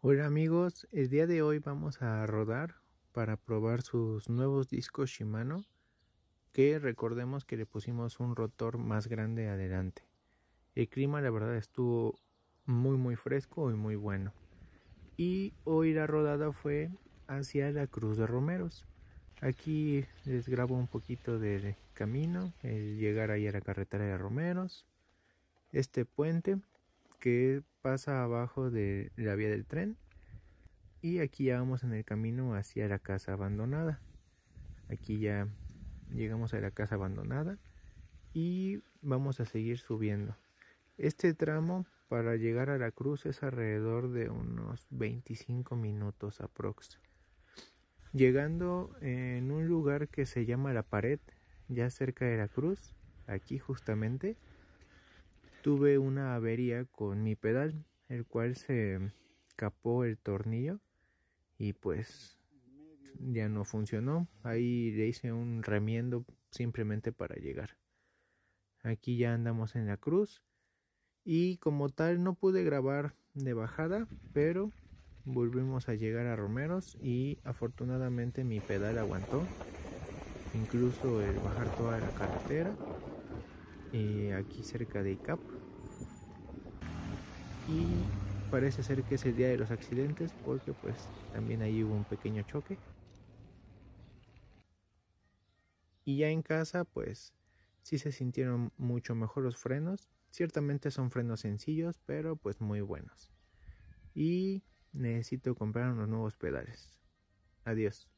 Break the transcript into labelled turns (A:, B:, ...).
A: Hola amigos, el día de hoy vamos a rodar para probar sus nuevos discos Shimano que recordemos que le pusimos un rotor más grande adelante. El clima la verdad estuvo muy muy fresco y muy bueno. Y hoy la rodada fue hacia la Cruz de Romeros. Aquí les grabo un poquito del camino, el llegar ahí a la carretera de Romeros, este puente que pasa abajo de la vía del tren y aquí ya vamos en el camino hacia la casa abandonada. Aquí ya llegamos a la casa abandonada y vamos a seguir subiendo. Este tramo para llegar a la cruz es alrededor de unos 25 minutos aprox. Llegando en un lugar que se llama la pared ya cerca de la cruz aquí justamente tuve una avería con mi pedal, el cual se capó el tornillo y pues ya no funcionó. Ahí le hice un remiendo simplemente para llegar. Aquí ya andamos en la cruz y como tal no pude grabar de bajada, pero volvimos a llegar a Romeros y afortunadamente mi pedal aguantó. Incluso el bajar toda la carretera y aquí cerca de ICAP y parece ser que es el día de los accidentes porque pues también ahí hubo un pequeño choque. Y ya en casa pues sí se sintieron mucho mejor los frenos. Ciertamente son frenos sencillos pero pues muy buenos. Y necesito comprar unos nuevos pedales. Adiós